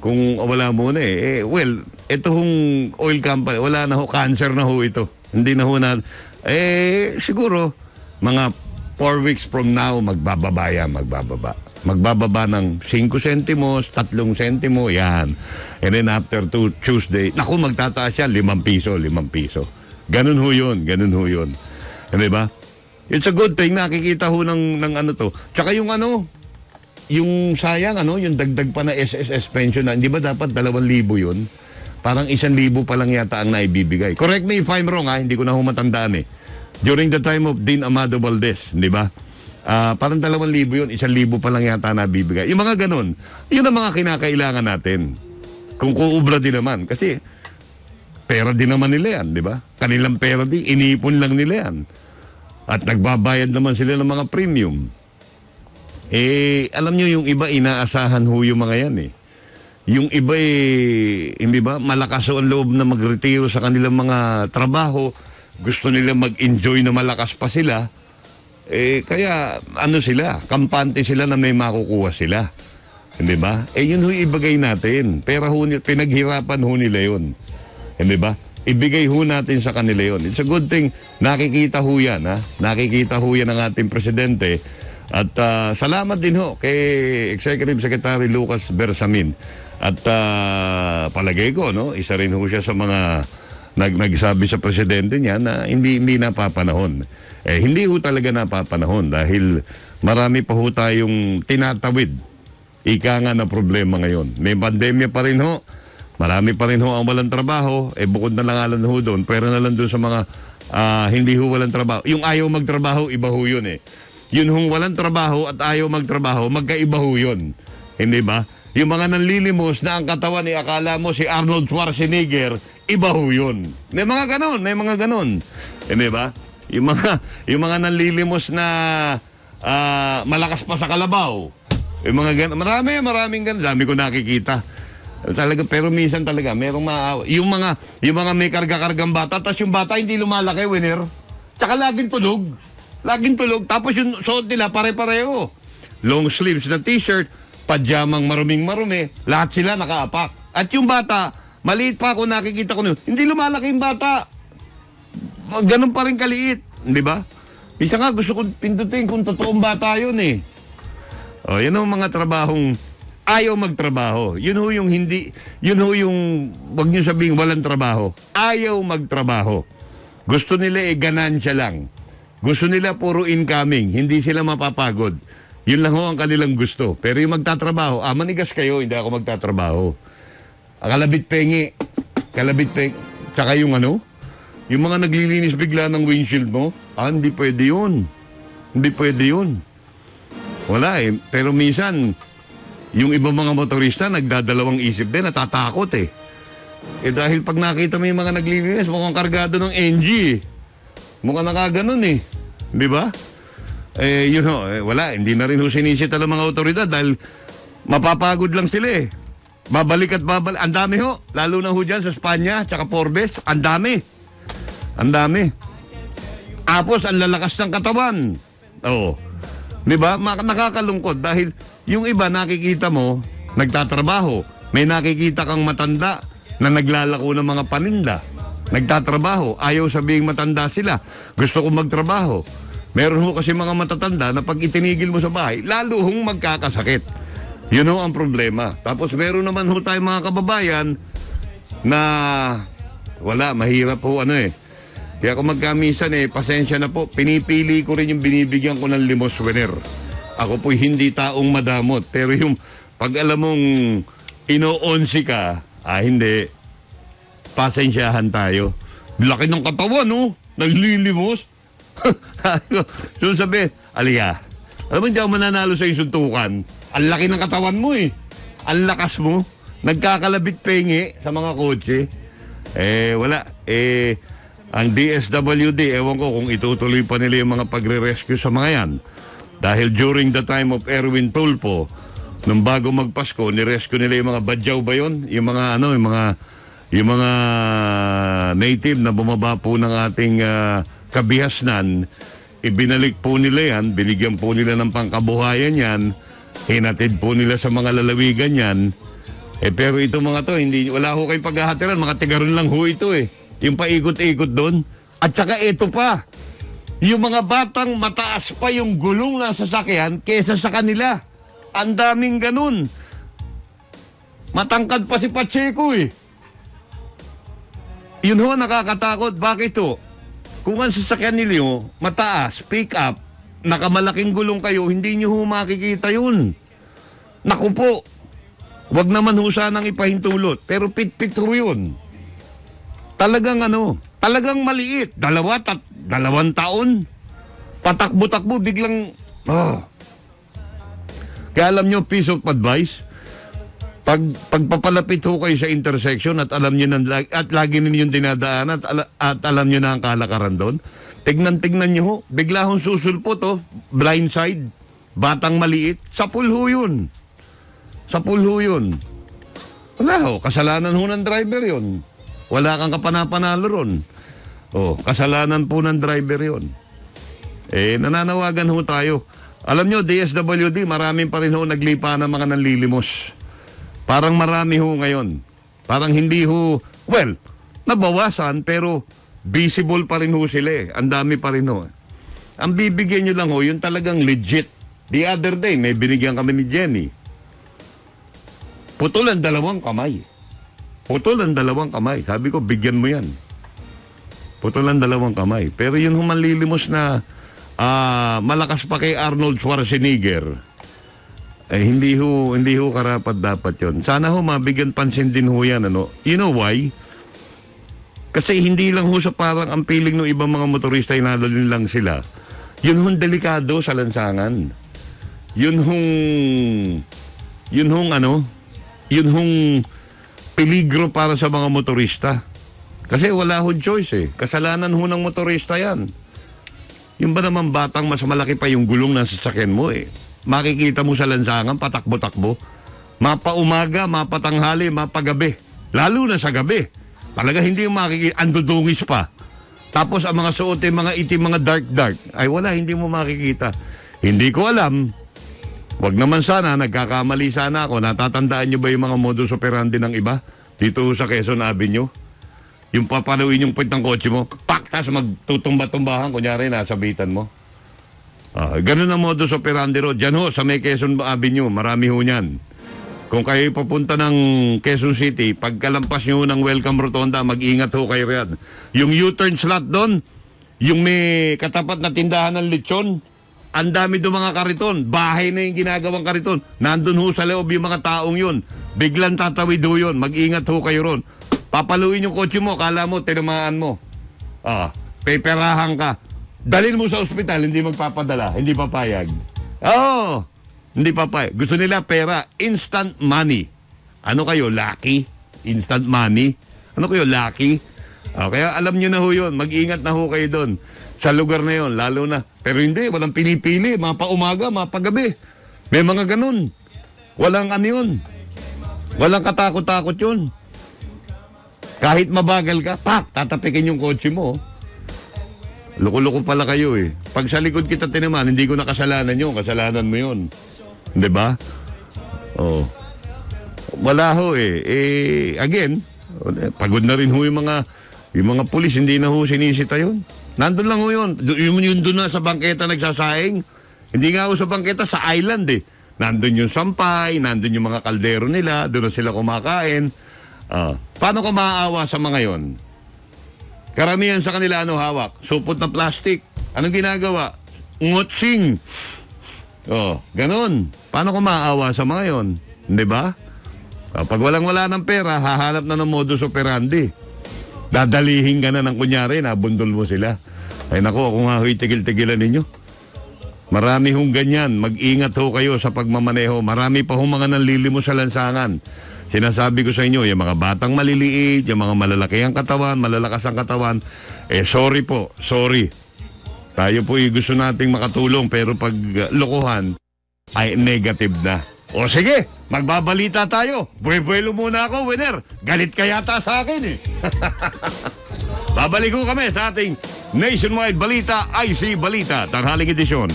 kung wala muna eh. eh well, ito hong oil company, wala na ho, cancer na ho ito. Hindi na ho na, eh siguro, mga 4 weeks from now, magbababa yan, magbababa. Magbababa ng 5 sentimos, 3 sentimo, yan. And then after to Tuesday, naku, magtataas yan, 5 piso, 5 piso. Ganun ho yun, ganun ho yun. Hindi ba? It's a good thing, nakikita ho ng, ng ano to. Tsaka yung ano, yung sayang, ano, yung dagdag pa na SSS pension na, hindi ba dapat 2,000 yun? Parang 1,000 pa lang yata ang naibibigay. Correct me if I'm wrong, ha? Hindi ko na humatandaan eh. During the time of Dean Amado Valdez, di ba? Ah, parang 2,000 yun, 1,000 pa lang yata nabibigay. Yung mga ganun, yun ang mga kinakailangan natin. Kung kuubra din naman. Kasi, pera din naman nila yan, di ba? Kanilang pera din, iniipon lang nila yan. At nagbabayad naman sila ng mga premium. Eh, alam nyo yung iba, inaasahan ho yung mga yan eh. Yung iba eh, hindi ba, malakas ang loob na magretiro sa kanilang mga trabaho. Gusto nila mag-enjoy na malakas pa sila. Eh, kaya ano sila, kampante sila na may makukuha sila. Hindi ba? Eh, yun ho ibigay natin. Pera ho, pinaghirapan ho nila yun. Hindi ba? Ibigay ho natin sa kanila yon. It's a good thing. Nakikita ho yan, ha? Nakikita ho yan ng ating presidente. At ah, salamat din ho kay Executive Secretary Lucas Bersamin. At ah, palagay ko, no, isa rin ho siya sa mga nag nagsabi sa presidente niya na hindi hindi napapanahon. Eh hindi ho talaga napapanahon dahil marami pa ho tayong tinatawid. Ika nga na problema ngayon. May pandemya pa rin ho. Marami pa rin ho ang walang trabaho. Eh bukod na lang alam ho doon. Pero na lang doon sa mga ah, hindi ho walang trabaho. Yung ayaw magtrabaho, iba ho yun eh. Yun hong walang trabaho at ayaw magtrabaho, magkaiba ho yun. Hindi ba? Yung mga nanlilimos na ang katawan ni akala mo si Arnold Schwarzenegger, iba ho yun. May mga ganon, may mga ganon. Hindi ba? Yung mga, yung mga nanlilimos na ah, malakas pa sa kalabaw. Yung mga gan marami, maraming gan Dami ko nakikita. Talaga, pero minsan talaga, merong maawa. Yung mga, yung mga may karga-kargang bata, tapos yung bata hindi lumalaki, winner. Tsaka laging tulog. Laging tulog. Tapos yung suot nila, pare-pareho. Long sleeves na t-shirt, pajamang maruming-marumi, lahat sila nakaapak. At yung bata, maliit pa ako nakikita ko nun, hindi lumalaki yung bata. Ganun pa rin kaliit. Di ba? Isa nga gusto kong pindutin kung totoong bata yun eh. O, yun ang mga trabahong ayaw magtrabaho. Yun ho yung hindi, yun ho yung, wag niyo sabihin walang trabaho. Ayaw magtrabaho. Gusto nila eh ganansya lang. Gusto nila puro incoming, hindi sila mapapagod. Yun lang ho ang kanilang gusto. Pero yung magtatrabaho, ah, manigas kayo, hindi ako magtatrabaho. Ah, Kalabit pengi. Kalabit pengi. Tsaka yung ano, yung mga naglilinis bigla ng windshield mo, ah, hindi pwede yun. Hindi pwede yun. Wala eh. Pero minsan, yung ibang mga motorista, nagdadalawang isip din, natatakot eh. Eh dahil pag nakita mo yung mga naglilinis, mukhang kargado ng NG eh. Mukhang nakaganon eh. Di ba? Eh, yun ho, eh, wala. Hindi na rin ho sinisita ng mga otoridad dahil mapapagod lang sila eh. Babalik at babalik. Ang dami ho. Lalo na ho dyan sa Spanya, tsaka Forbes. Ang dami. Ang dami. Tapos, ang lalakas ng katawan. Oo. Di ba? Nakakalungkot dahil yung iba nakikita mo, nagtatrabaho. May nakikita kang matanda na naglalako ng mga paninda. Nagtatrabaho. Ayaw sabihing matanda sila. Gusto kong magtrabaho. Meron ho kasi mga matatanda na pag itinigil mo sa bahay, lalo hong magkakasakit. Yun ho ang problema. Tapos meron naman ho tayo mga kababayan na wala, mahirap ho ano eh. Kaya kung magkamisan eh, pasensya na po, pinipili ko rin yung binibigyan ko ng limos winner. Ako po hindi taong madamot. Pero yung pag alam mong ino-onsi ka, ah hindi, pasensyahan tayo. Laki ng katawan, no? Naglilimos. so [LAUGHS] sabi, Alika, alam mo hindi ako mananalo sa suntukan. Ang laki ng katawan mo eh. Ang lakas mo. Nagkakalabit pengi sa mga kotse. Eh, wala. Eh, ang DSWD, ewan ko kung itutuloy pa nila yung mga pagre-rescue sa mga yan. Dahil during the time of Erwin Tulpo, nung bago magpasko, nirescue nila yung mga badyaw ba yun? Yung mga ano, yung mga yung mga native na bumaba po ng ating ah, kabihasnan, ibinalik po nila yan, binigyan po nila ng pangkabuhayan yan, hinatid po nila sa mga lalawigan yan. Eh pero ito mga to, hindi, wala ho kayong paghahatiran, mga tigaron lang ho ito eh. Yung paikot-ikot doon. At saka ito pa, yung mga batang mataas pa yung gulong na sasakyan kesa sa kanila. Ang daming ganun. Matangkad pa si Pacheco eh. Yun ho, nakakatakot. Bakit to? Kung ang sasakyan ninyo, mataas, pick up, nakamalaking gulong kayo, hindi nyo ho makikita yun. Naku po, wag naman ho sanang ipahintulot. Pero pit-pit ho yun. Talagang ano, talagang maliit. Dalawa, tat, dalawang taon. Patakbo-takbo, biglang, ah. Kaya alam nyo, piece of advice, pag pagpapalapit ho kayo sa intersection at alam niyo nang at lagi niyo yung dinadaanan at, at alam niyo na ang kalakaran doon, tignan-tignan niyo ho, bigla hong susulpot oh, blind side, batang maliit, sa pulho yun. Sa pulho yun. Wala ho, kasalanan ho ng driver yun. Wala kang kapanapanalo ron. Oh, kasalanan po ng driver yun. Eh, nananawagan ho tayo. Alam nyo, DSWD, maraming pa rin ho naglipa ng mga nanlilimos. Parang marami ho ngayon. Parang hindi ho, well, nabawasan pero visible pa rin ho sila eh. Ang dami pa rin ho. Ang bibigyan nyo lang ho, yung talagang legit. The other day, may binigyan kami ni Jenny. Putol ang dalawang kamay. Putol ang dalawang kamay. Sabi ko, bigyan mo yan. Putol ang dalawang kamay. Pero yun ho manlilimos na ah, malakas pa kay Arnold Schwarzenegger. Eh, hindi ho, hindi ho karapat dapat yon. Sana ho mabigyan pansin din ho yan, ano. You know why? Kasi hindi lang ho sa parang ang piling ng ibang mga motorista ay nadalin lang sila. Yun hong delikado sa lansangan. Yun hong, yun hong ano, yun hong peligro para sa mga motorista. Kasi wala ho choice eh. Kasalanan ho ng motorista yan. Yung ba naman batang mas malaki pa yung gulong ng sasakyan mo eh. Makikita mo sa lansangan, patakbo-takbo. Mapaumaga, mapatanghali, mapagabi. Lalo na sa gabi. Talaga hindi mo makikita, andudungis pa. Tapos ang mga suot ay mga itim, mga dark-dark. Ay wala, hindi mo makikita. Hindi ko alam. Wag naman sana, nagkakamali sana ako. Natatandaan nyo ba yung mga modus operandi ng iba? Dito sa Quezon Avenue? Yung papaluin yung point ng kotse mo, pak, tas magtutumba-tumbahan, kunyari nasabitan mo. Ah, ganun ang modus operandi ro. Diyan ho, sa may Quezon Avenue, marami ho niyan. Kung kayo papunta ng Quezon City, pagkalampas nyo ng Welcome Rotonda, mag-ingat ho kayo riyan. Yung U-turn slot doon, yung may katapat na tindahan ng lechon, ang dami doon mga kariton. Bahay na yung ginagawang kariton. Nandun ho sa loob yung mga taong yun. Biglang tatawid ho yun. Mag-ingat ho kayo ron. Papaluin yung kotse mo, kala mo, tinamaan mo. Ah, peperahan ka. Dalhin mo sa ospital, hindi magpapadala, hindi papayag. Oo, hindi papayag. Gusto nila pera, instant money. Ano kayo, lucky? Instant money? Ano kayo, lucky? Ah, kaya alam nyo na ho yun, mag-ingat na ho kayo doon. Sa lugar na yon, lalo na. Pero hindi, walang pinipili, mga paumaga, mga paggabi. May mga ganun. Walang ano yun. Walang katakot-takot yun. Kahit mabagal ka, pak, tatapikin yung kotse mo. Loko-loko pala kayo eh. Pag sa likod kita tinaman, hindi ko nakasalanan yun. Kasalanan mo yun. Ba? Oh. Wala ho eh. Eh, again, pagod na rin ho yung mga, yung mga pulis, hindi na ho sinisita yun. Nandun lang ho yun. Yung, yung doon na sa bangketa nagsasaing. Hindi nga ho sa bangketa, sa island eh. Nandun yung sampay, nandun yung mga kaldero nila, doon na sila kumakain. Ah, paano ka maaawa sa mga yon? Karamihan sa kanila ano hawak? Supot na plastic. Anong ginagawa? Ngutsing. Oh, ganun. Paano ko maaawa sa mga yon? Di ba? Ah, pag walang-wala ng pera, hahanap na ng modus operandi. Dadalihin ka na ng kunyari, nabundol mo sila. Ay nako, ako nga ho'y tigil-tigilan ninyo. Marami hong ganyan. Mag-ingat ho kayo sa pagmamaneho. Marami pa hong mga nanlilimos sa lansangan. Sinasabi ko sa inyo, yung mga batang maliliit, yung mga malalaki ang katawan, malalakas ang katawan, eh sorry po, sorry. Tayo po gusto nating makatulong pero pag lokohan ay negative na. O sige, magbabalita tayo. Buwe-buwelo muna ako, winner. Galit ka yata sa akin eh. [LAUGHS] Babalik ko kami sa ating Nationwide Balita, IC Balita, tanghaling edisyon.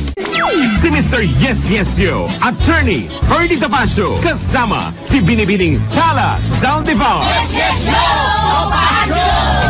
Si Mr. Yes Yes Yo, Attorney Ferdy Tapasio, kasama si Binibining Tala Sound Devour. Yes, yo! Topacio!